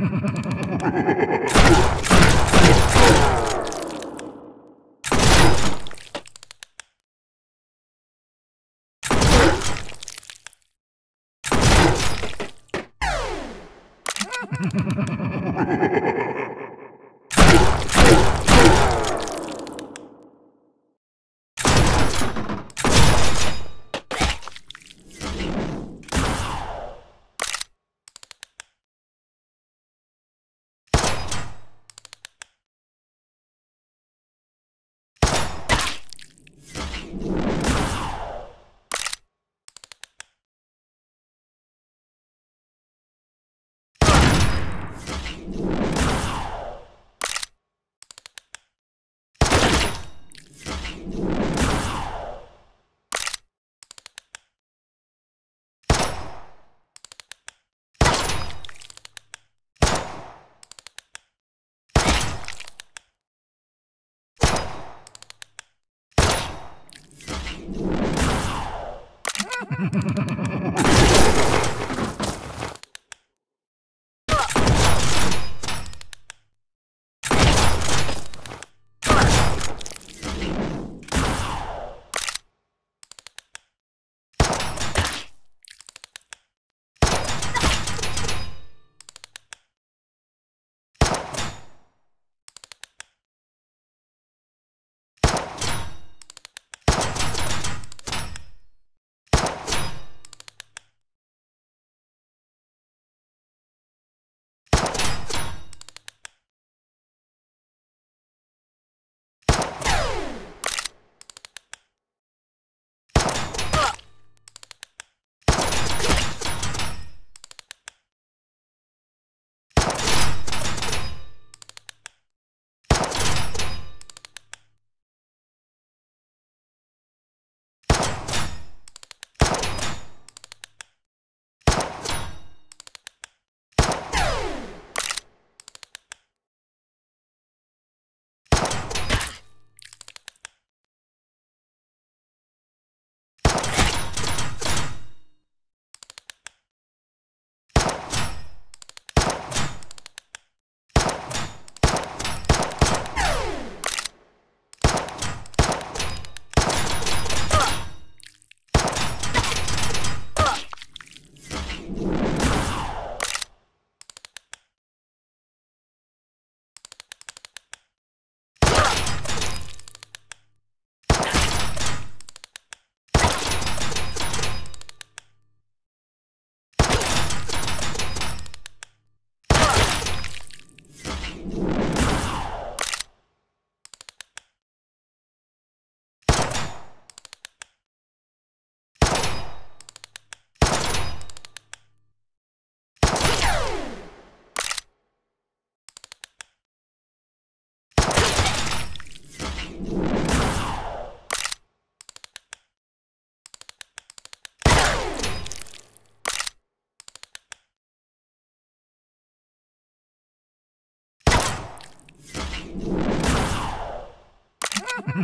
you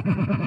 Ha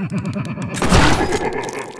ha ha ha ha!